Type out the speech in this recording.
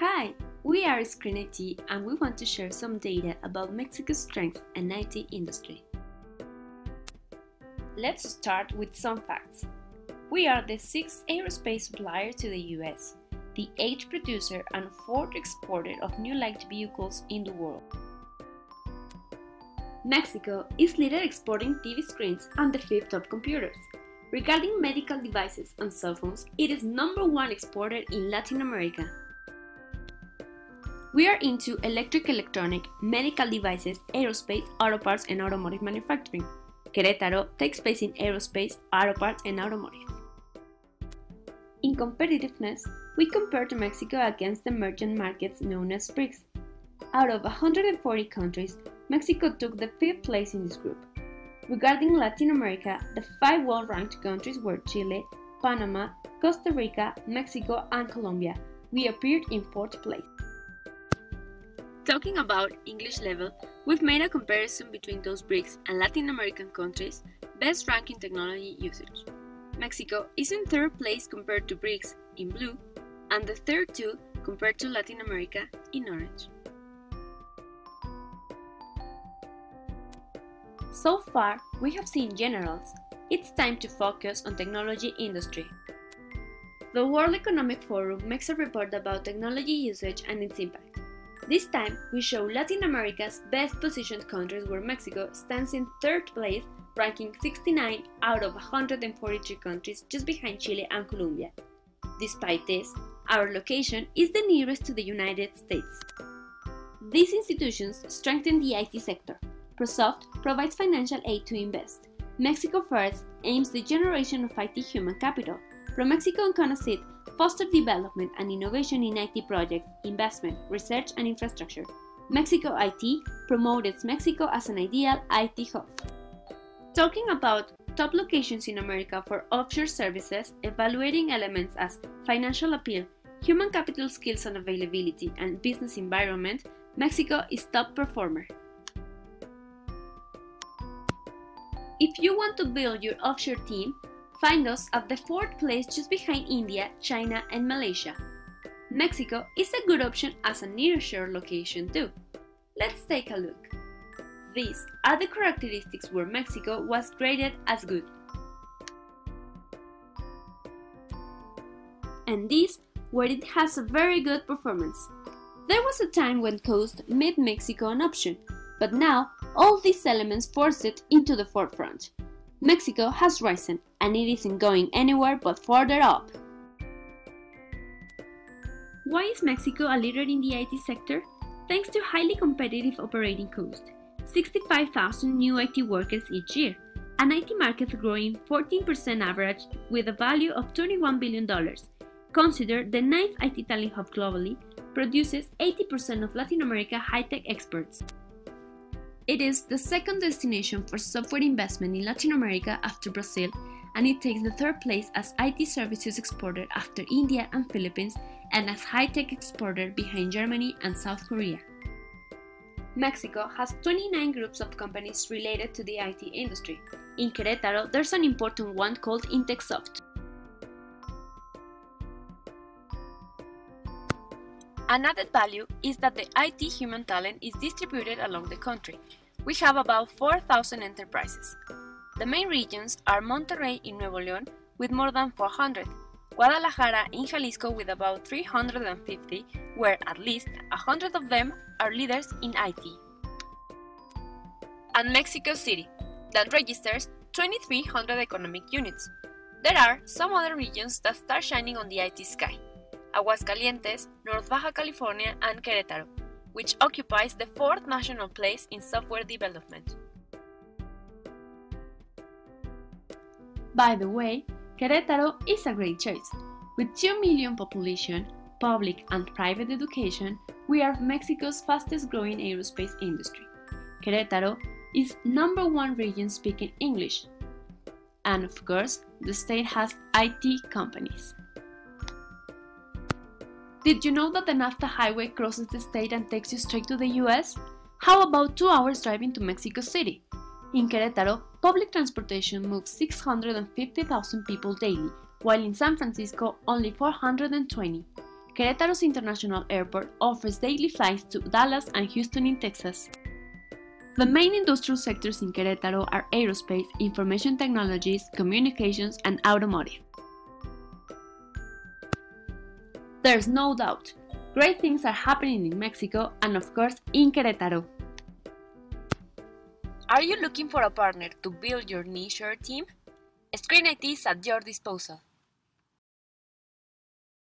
Hi, we are Screen IT and we want to share some data about Mexico's strength and IT industry. Let's start with some facts. We are the sixth aerospace supplier to the US, the eighth producer and fourth exporter of new light vehicles in the world. Mexico is leader exporting TV screens and the fifth of computers. Regarding medical devices and cell phones, it is number one exporter in Latin America. We are into electric electronic, medical devices, aerospace, auto parts and automotive manufacturing. Querétaro takes place in aerospace, auto parts and automotive. In competitiveness, we compare to Mexico against the emerging markets known as BRICS. Out of 140 countries, Mexico took the fifth place in this group. Regarding Latin America, the five well ranked countries were Chile, Panama, Costa Rica, Mexico, and Colombia. We appeared in fourth place. Talking about English level, we've made a comparison between those BRICS and Latin American countries' best ranking technology usage. Mexico is in third place compared to BRICS in blue, and the third two compared to Latin America in orange. So far, we have seen generals. It's time to focus on technology industry. The World Economic Forum makes a report about technology usage and its impact. This time, we show Latin America's best positioned countries where Mexico stands in third place, ranking 69 out of 143 countries just behind Chile and Colombia. Despite this, our location is the nearest to the United States. These institutions strengthen the IT sector. ProSoft provides financial aid to invest. Mexico First aims the generation of IT human capital. ProMexico and CONACYT foster development and innovation in IT projects, investment, research, and infrastructure. Mexico IT promotes Mexico as an ideal IT hub. Talking about top locations in America for offshore services, evaluating elements as financial appeal, human capital skills and availability, and business environment, Mexico is top performer. If you want to build your offshore team, find us at the fourth place just behind India, China, and Malaysia. Mexico is a good option as a nearshore location too. Let's take a look. These are the characteristics where Mexico was graded as good. And these where it has a very good performance. There was a time when coast made Mexico an option, but now all these elements force it into the forefront. Mexico has risen, and it isn't going anywhere but further up. Why is Mexico a leader in the IT sector? Thanks to highly competitive operating cost, 65,000 new IT workers each year, an IT market growing 14% average with a value of $21 billion. Consider the ninth IT talent hub globally, produces 80% of Latin America high-tech experts. It is the second destination for software investment in Latin America after Brazil, and it takes the third place as IT services exporter after India and Philippines, and as high tech exporter behind Germany and South Korea. Mexico has 29 groups of companies related to the IT industry. In Querétaro, there's an important one called InteQsoft. An added value is that the IT human talent is distributed along the country. We have about 4,000 enterprises. The main regions are Monterrey in Nuevo León with more than 400, Guadalajara in Jalisco with about 350, where at least 100 of them are leaders in IT. And Mexico City, that registers 2,300 economic units. There are some other regions that start shining on the IT sky. Aguascalientes, North Baja California, and Querétaro, which occupies the fourth national place in software development. By the way, Querétaro is a great choice. With 2 million population, public and private education, we are Mexico's fastest growing aerospace industry. Querétaro is number one region speaking English. And of course, the state has IT companies. Did you know that the NAFTA highway crosses the state and takes you straight to the US? How about two hours driving to Mexico City? In Querétaro, public transportation moves 650,000 people daily, while in San Francisco, only 420. Querétaro's International Airport offers daily flights to Dallas and Houston in Texas. The main industrial sectors in Querétaro are aerospace, information technologies, communications, and automotive. There's no doubt, great things are happening in Mexico and, of course, in Querétaro. Are you looking for a partner to build your niche or team? Screen IT is at your disposal.